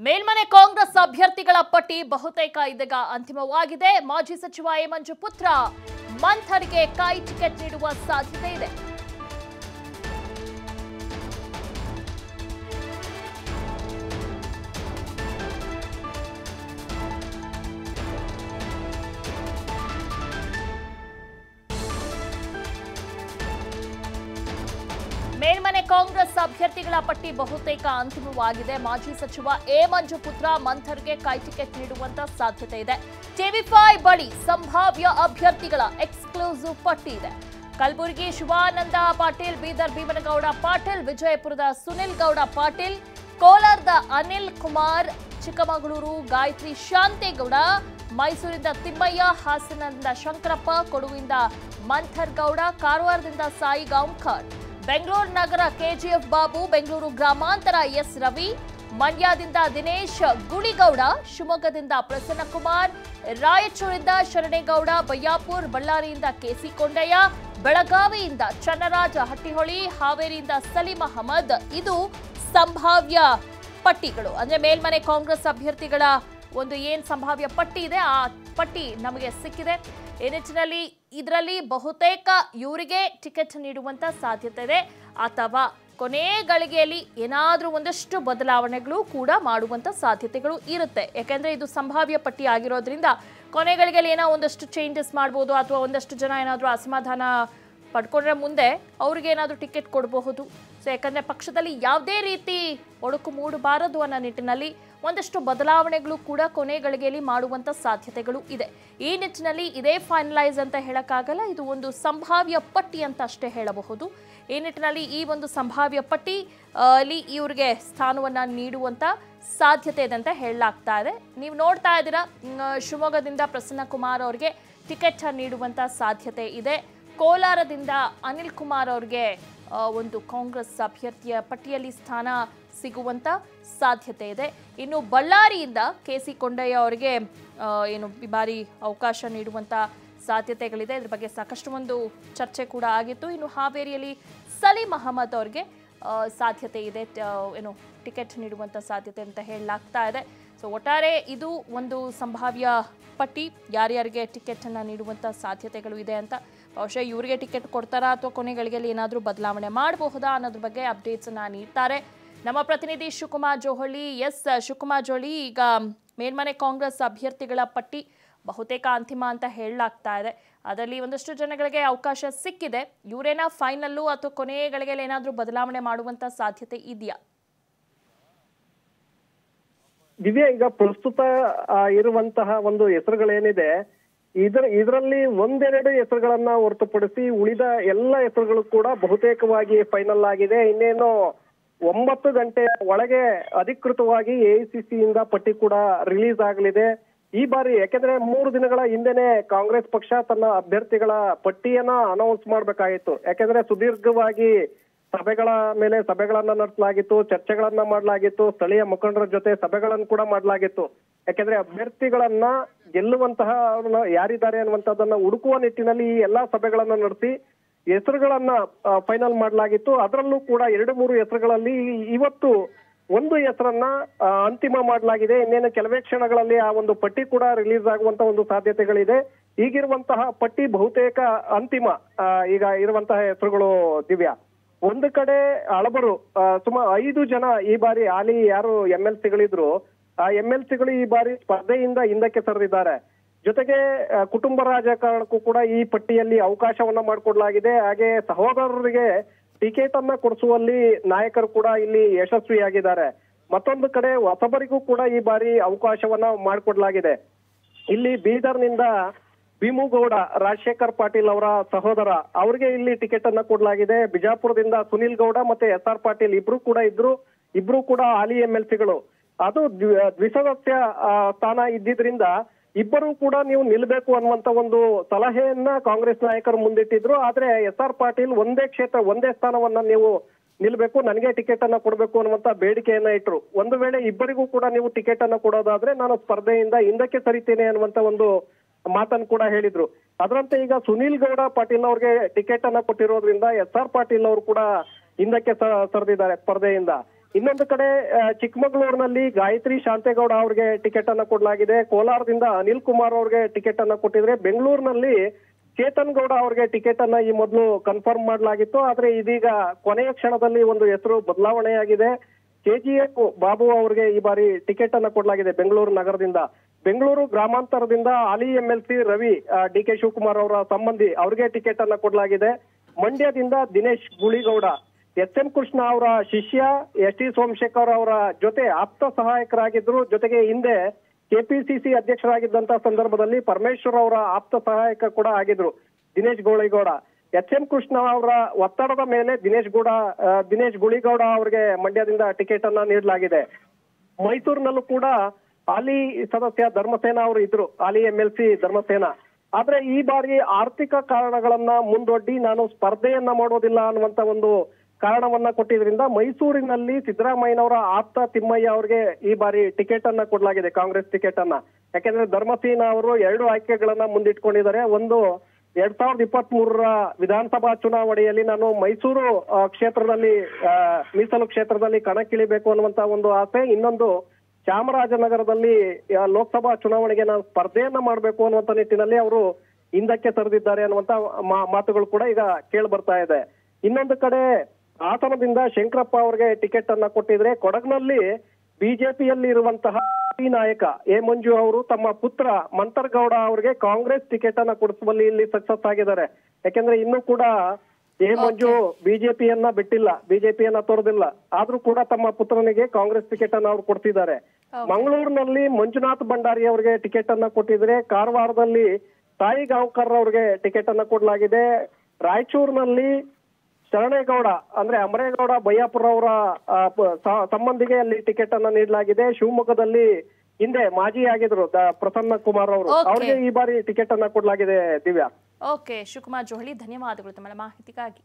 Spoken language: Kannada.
ಮೇಲ್ಮನೆ ಕಾಂಗ್ರೆಸ್ ಅಭ್ಯರ್ಥಿಗಳ ಪಟ್ಟಿ ಬಹುತೇಕ ಇದೀಗ ಅಂತಿಮವಾಗಿದೆ. ಮಾಜಿ ಸಚಿವ ಎ ಮಂಜು ಪುತ್ರ ಮಂಥರ್ಗೆ ಕೈ ಟಿಕೆಟ್ ನೀಡುವ ಸಾಧ್ಯತೆ ಇದೆ. ಕಾಂಗ್ರೆಸ್ ಅಭ್ಯರ್ಥಿಗಳ ಪಟ್ಟಿ ಬಹುತೇಕ ಅಂತಿಮವಾಗಿದೆ. ಮಾಜಿ ಸಚಿವ ಎ. ಮಂಜು ಪುತ್ರ ಮಂಥರ್ಗೆ ಕೈ ಟಿಕೆಟ್ ನೀಡುವಂತ ಸಾಧ್ಯತೆ ಇದೆ. ಟಿವಿಫೈ ಬಳಿ ಸಂಭಾವ್ಯ ಅಭ್ಯರ್ಥಿಗಳ ಎಕ್ಸ್ಕ್ಲೂಸಿವ್ ಪಟ್ಟಿ ಇದೆ. ಕಲಬುರಗಿ ಶಿವಾನಂದ ಪಾಟೀಲ್, ಬೀದರ್ ಭೀಮನಗೌಡ ಪಾಟೀಲ್, ವಿಜಯಪುರದ ಸುನಿಲ್ ಗೌಡ ಪಾಟೀಲ್, ಕೋಲಾರದ ಅನಿಲ್ ಕುಮಾರ್, ಚಿಕ್ಕಮಗಳೂರು ಗಾಯತ್ರಿ ಶಾಂತೇಗೌಡ, ಮೈಸೂರಿಂದ ತಿಮ್ಮಯ್ಯ, ಹಾಸನದಿಂದ ಶಂಕರಪ್ಪ, ಕೊಡುವಿಂದ ಮಂಥರ್ ಗೌಡ ಕಾರವಾರದಿಂದ ಸಾಯಿ ಗಾಂವ್ಕರ್ ಬೆಂಗಳೂರು ನಗರ ಕೆಜಿಎಫ್ ಬಾಬು, ಬೆಂಗಳೂರು ಗ್ರಾಮಾಂತರ ಎಸ್ ರವಿ, ಮಂಡ್ಯದಿಂದ ದಿನೇಶ್ ಗುಳಿಗೌಡ, ಶಿವಮೊಗ್ಗದಿಂದ ಪ್ರಸನ್ನಕುಮಾರ್ ರಾಯಚೂರಿಂದ ಶರಣೇಗೌಡ ಬಯ್ಯಾಪುರ್ ಬಳ್ಳಾರಿಯಿಂದ ಕೆಸಿ ಕೊಂಡಯ್ಯ, ಬೆಳಗಾವಿಯಿಂದ ಚನ್ನರಾಜ ಹಟ್ಟಿಹೊಳಿ, ಹಾವೇರಿಯಿಂದ ಸಲೀಂ ಅಹಮದ್. ಇದು ಸಂಭಾವ್ಯ ಪಟ್ಟಿಗಳು. ಅಂದ್ರೆ ಮೇಲ್ಮನೆ ಕಾಂಗ್ರೆಸ್ ಅಭ್ಯರ್ಥಿಗಳ ಒಂದು ಏನ್ ಸಂಭಾವ್ಯ ಪಟ್ಟಿ ಇದೆ, ಆ ಪಟ್ಟಿ ನಮಗೆ ಸಿಕ್ಕಿದೆ. ಈ ನಿಟ್ಟಿನಲ್ಲಿ ಇದರಲ್ಲಿ ಬಹುತೇಕ ಇವರಿಗೆ ಟಿಕೆಟ್ ನೀಡುವಂತ ಸಾಧ್ಯತೆ ಇದೆ. ಅಥವಾ ಕೊನೆ ಗಳಿಗೆಯಲ್ಲಿ ಏನಾದರೂ ಒಂದಷ್ಟು ಬದಲಾವಣೆಗಳು ಕೂಡ ಮಾಡುವಂತ ಸಾಧ್ಯತೆಗಳು ಇರುತ್ತೆ. ಯಾಕೆಂದ್ರೆ ಇದು ಸಂಭಾವ್ಯ ಪಟ್ಟಿ ಆಗಿರೋದ್ರಿಂದ ಕೊನೆ ಗಳಿಗೆಯಲ್ಲಿ ಏನೋ ಒಂದಷ್ಟು ಚೇಂಜಸ್ ಮಾಡ್ಬೋದು ಅಥವಾ ಒಂದಷ್ಟು ಜನ ಏನಾದರೂ ಅಸಮಾಧಾನ ಪಡ್ಕೊಂಡ್ರೆ ಮುಂದೆ ಅವ್ರಿಗೆ ಏನಾದರೂ ಟಿಕೆಟ್ ಕೊಡಬಹುದು. ಸೊ ಯಾಕಂದರೆ ಪಕ್ಷದಲ್ಲಿ ಯಾವುದೇ ರೀತಿ ಒಡಕು ಮೂಡಬಾರದು ಅನ್ನೋ ನಿಟ್ಟಿನಲ್ಲಿ ಒಂದಷ್ಟು ಬದಲಾವಣೆಗಳು ಕೂಡ ಕೊನೆ ಗಳಿಗೆಯಲ್ಲಿ ಮಾಡುವಂಥ ಸಾಧ್ಯತೆಗಳು ಇದೆ. ಈ ನಿಟ್ಟಿನಲ್ಲಿ ಇದೇ ಫೈನಲೈಸ್ ಅಂತ ಹೇಳೋಕ್ಕಾಗಲ್ಲ, ಇದು ಒಂದು ಸಂಭಾವ್ಯ ಪಟ್ಟಿ ಅಂತ ಅಷ್ಟೇ ಹೇಳಬಹುದು. ಈ ನಿಟ್ಟಿನಲ್ಲಿ ಈ ಒಂದು ಸಂಭಾವ್ಯ ಪಟ್ಟಿ ಅಲ್ಲಿ ಇವ್ರಿಗೆ ಸ್ಥಾನವನ್ನು ನೀಡುವಂಥ ಸಾಧ್ಯತೆ ಇದೆ ಅಂತ ಹೇಳಲಾಗ್ತಾ ಇದೆ. ನೀವು ನೋಡ್ತಾ ಇದ್ದೀರಾ ಶಿವಮೊಗ್ಗದಿಂದ ಪ್ರಸನ್ನ ಕುಮಾರ್ ಅವರಿಗೆ ಟಿಕೆಟ್ ನೀಡುವಂಥ ಸಾಧ್ಯತೆ ಇದೆ. ಕೋಲಾರದಿಂದ ಅನಿಲ್ ಕುಮಾರ್ ಅವ್ರಿಗೆ ಒಂದು ಕಾಂಗ್ರೆಸ್ ಅಭ್ಯರ್ಥಿಯ ಪಟ್ಟಿಯಲ್ಲಿ ಸ್ಥಾನ ಸಿಗುವಂತ ಸಾಧ್ಯತೆ ಇದೆ. ಇನ್ನು ಬಳ್ಳಾರಿಯಿಂದ ಕೆ ಸಿ ಕೊಂಡಯ್ಯ ಅವರಿಗೆ ಏನು ಈ ಬಾರಿ ಅವಕಾಶ ನೀಡುವಂತ ಸಾಧ್ಯತೆಗಳಿದೆ. ಇದ್ರ ಬಗ್ಗೆ ಸಾಕಷ್ಟು ಒಂದು ಚರ್ಚೆ ಕೂಡ ಆಗಿತ್ತು. ಇನ್ನು ಹಾವೇರಿಯಲ್ಲಿ ಸಲೀಂ ಅಹಮದ್ ಅವ್ರಿಗೆ ಸಾಧ್ಯತೆ ಇದೆ. ಏನು ಟಿಕೆಟ್ ನೀಡುವಂಥ ಸಾಧ್ಯತೆ ಅಂತ ಹೇಳಲಾಗ್ತಾ ಇದೆ. ಸೊ ಒಟ್ಟಾರೆ ಇದು ಒಂದು ಸಂಭಾವ್ಯ ಪಟ್ಟಿ. ಯಾರ್ಯಾರಿಗೆ ಟಿಕೆಟನ್ನು ನೀಡುವಂಥ ಸಾಧ್ಯತೆಗಳು ಇದೆ ಅಂತ ಬಹುಶಃ ಇವರಿಗೆ ಟಿಕೆಟ್ ಕೊಡ್ತಾರಾ ಅಥವಾ ಕೊನೆಗಳಿಗೆಲ್ಲಿ ಏನಾದರೂ ಬದಲಾವಣೆ ಮಾಡಬಹುದಾ ಅನ್ನೋದ್ರ ಬಗ್ಗೆ ಅಪ್ಡೇಟ್ಸನ್ನು ನೀಡ್ತಾರೆ. ನಮ್ಮ ಪ್ರತಿನಿಧಿ ಶಿವಕುಮಾರ್ ಜೋಹಳ್ಳಿ, ಎಸ್, ಶಿವಕುಮಾರ್ ಜೋಳಿ ಈಗ ಮೇಲ್ಮನೆ ಕಾಂಗ್ರೆಸ್ ಅಭ್ಯರ್ಥಿಗಳ ಪಟ್ಟಿ ಬಹುತೇಕ ಅಂತಿಮ ಅಂತ ಹೇಳಲಾಗ್ತಾ ಇದೆ. ಅದರಲ್ಲಿ ಒಂದಷ್ಟು ಜನಗಳಿಗೆ ಅವಕಾಶ ಸಿಕ್ಕಿದೆ. ಇವರೇನ ಫೈನಲ್ಲು ಅಥವಾ ಕೊನೆಗಳಿಗೆ ಏನಾದರೂ ಬದಲಾವಣೆ ಮಾಡುವಂತ ಸಾಧ್ಯತೆ ಇದೆಯಾ? ದಿವ್ಯಾ, ಈಗ ಪ್ರಸ್ತುತ ಇರುವಂತಹ ಒಂದು ಹೆಸರುಗಳೇನಿದೆ ಇದರ, ಇದರಲ್ಲಿ ಒಂದೆರಡು ಹೆಸರುಗಳನ್ನ ಹೊರತುಪಡಿಸಿ ಉಳಿದ ಎಲ್ಲ ಹೆಸರುಗಳು ಕೂಡ ಬಹುತೇಕವಾಗಿ ಫೈನಲ್ ಆಗಿದೆ. ಇನ್ನೇನು ಒಂಬತ್ತು ಗಂಟೆ ಒಳಗೆ ಅಧಿಕೃತವಾಗಿ ಇಂದ ಪಟ್ಟಿ ಕೂಡ ರಿಲೀಸ್ ಆಗಲಿದೆ. ಈ ಬಾರಿ ಯಾಕೆಂದ್ರೆ ಮೂರು ದಿನಗಳ ಹಿಂದೆನೆ ಕಾಂಗ್ರೆಸ್ ಪಕ್ಷ ತನ್ನ ಅಭ್ಯರ್ಥಿಗಳ ಪಟ್ಟಿಯನ್ನ ಅನೌನ್ಸ್ ಮಾಡ್ಬೇಕಾಗಿತ್ತು. ಯಾಕೆಂದ್ರೆ ಸುದೀರ್ಘವಾಗಿ ಸಭೆಗಳ ಮೇಲೆ ಸಭೆಗಳನ್ನ ನಡೆಸಲಾಗಿತ್ತು, ಚರ್ಚೆಗಳನ್ನ ಮಾಡಲಾಗಿತ್ತು, ಸ್ಥಳೀಯ ಮುಖಂಡರ ಜೊತೆ ಸಭೆಗಳನ್ನು ಕೂಡ ಮಾಡಲಾಗಿತ್ತು. ಯಾಕೆಂದ್ರೆ ಅಭ್ಯರ್ಥಿಗಳನ್ನ ಗೆಲ್ಲುವಂತಹ ಅವ್ರನ್ನ ಯಾರಿದ್ದಾರೆ ಅನ್ನುವಂಥದ್ದನ್ನ ಹುಡುಕುವ ನಿಟ್ಟಿನಲ್ಲಿ ಈ ಎಲ್ಲಾ ಸಭೆಗಳನ್ನ ನಡೆಸಿ ಹೆಸರುಗಳನ್ನ ಫೈನಲ್ ಮಾಡಲಾಗಿತ್ತು. ಅದರಲ್ಲೂ ಕೂಡ ಎರಡು ಮೂರು ಹೆಸರುಗಳಲ್ಲಿ ಇವತ್ತು ಒಂದು ಹೆಸರನ್ನ ಅಂತಿಮ ಮಾಡಲಾಗಿದೆ. ಇನ್ನೇನು ಕೆಲವೇ ಕ್ಷಣಗಳಲ್ಲಿ ಆ ಒಂದು ಪಟ್ಟಿ ಕೂಡ ರಿಲೀಸ್ ಆಗುವಂತ ಒಂದು ಸಾಧ್ಯತೆಗಳಿದೆ. ಈಗಿರುವಂತಹ ಪಟ್ಟಿ ಬಹುತೇಕ ಅಂತಿಮ ಈಗ ಇರುವಂತಹ ಹೆಸರುಗಳು ದಿವ್ಯಾ. ಒಂದು ಕಡೆ ಹಳಬರು ಸುಮಾರು ಐದು ಜನ ಈ ಬಾರಿ ಹಾಲಿ ಯಾರು ಎಂ ಎಲ್ ಸಿಗಳಿದ್ರು ಎಂ ಎಲ್ ಸಿಗಳು ಈ ಬಾರಿ ಸ್ಪರ್ಧೆಯಿಂದ ಹಿಂದಕ್ಕೆ ಸರಿದಿದ್ದಾರೆ. ಜೊತೆಗೆ ಕುಟುಂಬ ರಾಜಕಾರಣಕ್ಕೂ ಕೂಡ ಈ ಪಟ್ಟಿಯಲ್ಲಿ ಅವಕಾಶವನ್ನ ಮಾಡಿಕೊಡಲಾಗಿದೆ. ಹಾಗೆ ಸಹೋದರರಿಗೆ ಟಿಕೆಟ್ ಅನ್ನ ಕೊಡಿಸುವಲ್ಲಿ ನಾಯಕರು ಕೂಡ ಇಲ್ಲಿ ಯಶಸ್ವಿಯಾಗಿದ್ದಾರೆ. ಮತ್ತೊಂದು ಕಡೆ ಹೊಸಬರಿಗೂ ಕೂಡ ಈ ಬಾರಿ ಅವಕಾಶವನ್ನ ಮಾಡಿಕೊಡಲಾಗಿದೆ. ಇಲ್ಲಿ ಬೀದರ್ನಿಂದ ಭೀಮುಗೌಡ, ರಾಜಶೇಖರ್ ಪಾಟೀಲ್ ಅವರ ಸಹೋದರ, ಅವರಿಗೆ ಇಲ್ಲಿ ಟಿಕೆಟ್ ಅನ್ನ ಕೊಡಲಾಗಿದೆ. ಬಿಜಾಪುರದಿಂದ ಸುನಿಲ್ ಗೌಡ ಮತ್ತೆ ಎಸ್ ಆರ್ ಪಾಟೀಲ್ ಇಬ್ರು ಕೂಡ ಇದ್ರು. ಇಬ್ರು ಕೂಡ ಹಾಲಿ ಎಂ ಎಲ್ ಸಿಗಳು. ಅದು ದ್ವಿ- ದ್ವಿಸದಸ್ಯ ಸ್ಥಾನ ಇದ್ದಿದ್ರಿಂದ ಇಬ್ಬರು ಕೂಡ ನೀವು ನಿಲ್ಬೇಕು ಅನ್ನುವಂತ ಒಂದು ಸಲಹೆಯನ್ನ ಕಾಂಗ್ರೆಸ್ ನಾಯಕರು ಮುಂದಿಟ್ಟಿದ್ರು. ಆದ್ರೆ ಎಸ್ ಆರ್ ಪಾಟೀಲ್ ಒಂದೇ ಕ್ಷೇತ್ರ, ಒಂದೇ ಸ್ಥಾನವನ್ನ ನೀವು ನಿಲ್ಬೇಕು, ನನಗೆ ಟಿಕೆಟ್ ಅನ್ನ ಕೊಡಬೇಕು ಅನ್ನುವಂತ ಬೇಡಿಕೆಯನ್ನ ಇಟ್ರು. ಒಂದು ವೇಳೆ ಇಬ್ಬರಿಗೂ ಕೂಡ ನೀವು ಟಿಕೆಟ್ ಅನ್ನ ಕೊಡೋದಾದ್ರೆ ನಾನು ಸ್ಪರ್ಧೆಯಿಂದ ಹಿಂದಕ್ಕೆ ಸರಿತೇನೆ ಅನ್ನುವಂತ ಒಂದು ಮಾತನ್ನು ಕೂಡ ಹೇಳಿದ್ರು. ಅದರಂತೆ ಈಗ ಸುನೀಲ್ ಗೌಡ ಪಾಟೀಲ್ ಅವ್ರಿಗೆ ಟಿಕೆಟ್ ಅನ್ನ ಕೊಟ್ಟಿರೋದ್ರಿಂದ ಎಸ್ ಆರ್ ಪಾಟೀಲ್ ಅವರು ಕೂಡ ಹಿಂದಕ್ಕೆ ಸರಿದಿದ್ದಾರೆ ಸ್ಪರ್ಧೆಯಿಂದ. ಇನ್ನೊಂದು ಕಡೆ ಚಿಕ್ಕಮಗಳೂರಿನಲ್ಲಿ ಗಾಯತ್ರಿ ಶಾಂತೇಗೌಡ ಅವ್ರಿಗೆ ಟಿಕೆಟ್ ಅನ್ನ ಕೊಡಲಾಗಿದೆ. ಕೋಲಾರದಿಂದ ಅನಿಲ್ ಕುಮಾರ್ ಅವ್ರಿಗೆ ಟಿಕೆಟ್ ಅನ್ನ ಕೊಟ್ಟಿದ್ರೆ ಬೆಂಗಳೂರಿನಲ್ಲಿ ಚೇತನ್ ಗೌಡ ಅವ್ರಿಗೆ ಟಿಕೆಟ್ ಅನ್ನ ಈ ಮೊದಲು ಕನ್ಫರ್ಮ್ ಮಾಡಲಾಗಿತ್ತು. ಆದ್ರೆ ಇದೀಗ ಕೊನೆಯ ಕ್ಷಣದಲ್ಲಿ ಒಂದು ಹೆಸರು ಬದಲಾವಣೆಯಾಗಿದೆ. ಕೆಜಿಎಫ್ ಬಾಬು ಅವರಿಗೆ ಈ ಬಾರಿ ಟಿಕೆಟ್ ಅನ್ನ ಕೊಡಲಾಗಿದೆ ಬೆಂಗಳೂರು ನಗರದಿಂದ. ಬೆಂಗಳೂರು ಗ್ರಾಮಾಂತರದಿಂದ ಹಾಲಿ M L C Ravi D K Shivakumar ಅವರ ಸಂಬಂಧಿ ಅವ್ರಿಗೆ ಟಿಕೆಟ್ ಅನ್ನ ಕೊಡಲಾಗಿದೆ. ಮಂಡ್ಯದಿಂದ ದಿನೇಶ್ ಗುಳಿಗೌಡ ಎಸ್ ಎಂ ಕೃಷ್ಣ ಅವರ ಶಿಷ್ಯ, ಎಸ್ ಟಿ ಸೋಮಶೇಖರ್ ಅವರ ಜೊತೆ ಆಪ್ತ ಸಹಾಯಕರಾಗಿದ್ರು ಜೊತೆಗೆ ಹಿಂದೆ ಕೆಪಿಸಿಸಿ ಅಧ್ಯಕ್ಷರಾಗಿದ್ದಂತ ಸಂದರ್ಭದಲ್ಲಿ ಪರಮೇಶ್ವರ್ ಅವರ ಆಪ್ತ ಸಹಾಯಕ ಕೂಡ ಆಗಿದ್ರು, ದಿನೇಶ್ ಗೋಳಿಗೌಡ. ಎಚ್ ಎಂ ಕೃಷ್ಣ ಅವರ ಒತ್ತಡದ ಮೇಲೆ ದಿನೇಶ್ ಗೌಡ ದಿನೇಶ್ ಗುಳಿಗೌಡ ಅವರಿಗೆ ಮಂಡ್ಯದಿಂದ ಟಿಕೆಟ್ ಅನ್ನ ನೀಡಲಾಗಿದೆ. ಮೈಸೂರಿನಲ್ಲೂ ಕೂಡ ಹಾಲಿ ಸದಸ್ಯ ಧರ್ಮಸೇನ ಅವರು ಇದ್ರು, ಹಾಲಿ ಎಂ ಎಲ್ ಸಿ ಧರ್ಮಸೇನ. ಆದ್ರೆ ಈ ಬಾರಿ ಆರ್ಥಿಕ ಕಾರಣಗಳನ್ನ ಮುಂದೊಡ್ಡಿ ನಾನು ಸ್ಪರ್ಧೆಯನ್ನ ಮಾಡೋದಿಲ್ಲ ಅನ್ನುವಂತ ಒಂದು ಕಾರಣವನ್ನ ಕೊಟ್ಟಿದ್ರಿಂದ ಮೈಸೂರಿನಲ್ಲಿ ಸಿದ್ದರಾಮಯ್ಯನವರ ಆಪ್ತ ತಿಮ್ಮಯ್ಯ ಅವರಿಗೆ ಈ ಬಾರಿ ಟಿಕೆಟ್ ಅನ್ನ ಕೊಡಲಾಗಿದೆ, ಕಾಂಗ್ರೆಸ್ ಟಿಕೆಟ್ ಅನ್ನ. ಯಾಕೆಂದ್ರೆ ಧರ್ಮಸೇನ ಅವರು ಎರಡು ಆಯ್ಕೆಗಳನ್ನ ಮುಂದಿಟ್ಕೊಂಡಿದ್ದಾರೆ. ಒಂದು ಎರಡ್ ಸಾವಿರದ ಇಪ್ಪತ್ತ್ ಮೂರರ ವಿಧಾನಸಭಾ ಚುನಾವಣೆಯಲ್ಲಿ ನಾನು ಮೈಸೂರು ಕ್ಷೇತ್ರದಲ್ಲಿ ಮೀಸಲು ಕ್ಷೇತ್ರದಲ್ಲಿ ಕಣಕ್ಕಿಳಿಬೇಕು ಅನ್ನುವಂತ ಒಂದು ಆಸೆ. ಇನ್ನೊಂದು, ಚಾಮರಾಜನಗರದಲ್ಲಿ ಲೋಕಸಭಾ ಚುನಾವಣೆಗೆ ನಾನು ಸ್ಪರ್ಧೆಯನ್ನ ಮಾಡಬೇಕು ಅನ್ನುವಂತ ನಿಟ್ಟಿನಲ್ಲಿ ಅವರು ಹಿಂದಕ್ಕೆ ಸರಿದಿದ್ದಾರೆ ಅನ್ನುವಂತ ಮಾತುಗಳು ಕೂಡ ಈಗ ಕೇಳಿ ಬರ್ತಾ ಇದೆ. ಇನ್ನೊಂದು ಕಡೆ ಹಾಸನದಿಂದ ಶಂಕರಪ್ಪ ಅವರಿಗೆ ಟಿಕೆಟ್ ಅನ್ನ ಕೊಟ್ಟಿದ್ರೆ ಕೊಡಗಿನಲ್ಲಿ ಬಿಜೆಪಿಯಲ್ಲಿ ಇರುವಂತಹ ನಾಯಕ ಎ ಮಂಜು ಅವರು ತಮ್ಮ ಪುತ್ರ ಮಂತರ್ಗೌಡ ಅವರಿಗೆ ಕಾಂಗ್ರೆಸ್ ಟಿಕೆಟ್ ಅನ್ನ ಕೊಡಿಸುವಲ್ಲಿ ಇಲ್ಲಿ ಸಕ್ಸಸ್ ಆಗಿದ್ದಾರೆ. ಯಾಕೆಂದ್ರೆ ಇನ್ನು ಕೂಡ ಎ ಮಂಜು ಬಿಜೆಪಿಯನ್ನ ಬಿಟ್ಟಿಲ್ಲ ಬಿಜೆಪಿಯನ್ನ ತೋರದಿಲ್ಲ. ಆದ್ರೂ ಕೂಡ ತಮ್ಮ ಪುತ್ರನಿಗೆ ಕಾಂಗ್ರೆಸ್ ಟಿಕೆಟ್ ಅನ್ನ ಅವ್ರು ಕೊಡ್ತಿದ್ದಾರೆ. ಮಂಗಳೂರಿನಲ್ಲಿ ಮಂಜುನಾಥ್ ಭಂಡಾರಿ ಅವರಿಗೆ ಟಿಕೆಟ್ ಅನ್ನ ಕೊಟ್ಟಿದ್ರೆ ಕಾರವಾರದಲ್ಲಿ ತಾಯಿ ಗಾಂವ್ಕರ್ ಅವ್ರಿಗೆ ಟಿಕೆಟ್ ಅನ್ನ ಕೊಡಲಾಗಿದೆ. ರಾಯಚೂರಿನಲ್ಲಿ ಶರಣೇಗೌಡ ಅಂದ್ರೆ ಅಮರೇಗೌಡ ಬಯ್ಯಾಪುರ ಅವರ ಸಂಬಂಧಿಗೆ ಅಲ್ಲಿ ಟಿಕೆಟ್ ಅನ್ನ ನೀಡಲಾಗಿದೆ. ಶಿವಮೊಗ್ಗದಲ್ಲಿ ಹಿಂದೆ ಮಾಜಿ ಆಗಿದ್ರು ಪ್ರಸನ್ನ ಕುಮಾರ್ ಅವರು. ಅವರಿಗೆ ಅವ್ರಿಗೆ ಈ ಬಾರಿ ಟಿಕೆಟ್ ಅನ್ನ ಕೊಡಲಾಗಿದೆ ದಿವ್ಯಾ. ಓಕೆ ಶಿವಕುಮಾರ್ ಜೋಹಳಿ ಧನ್ಯವಾದಗಳು ತಮ್ಮ ಮಾಹಿತಿಗಾಗಿ.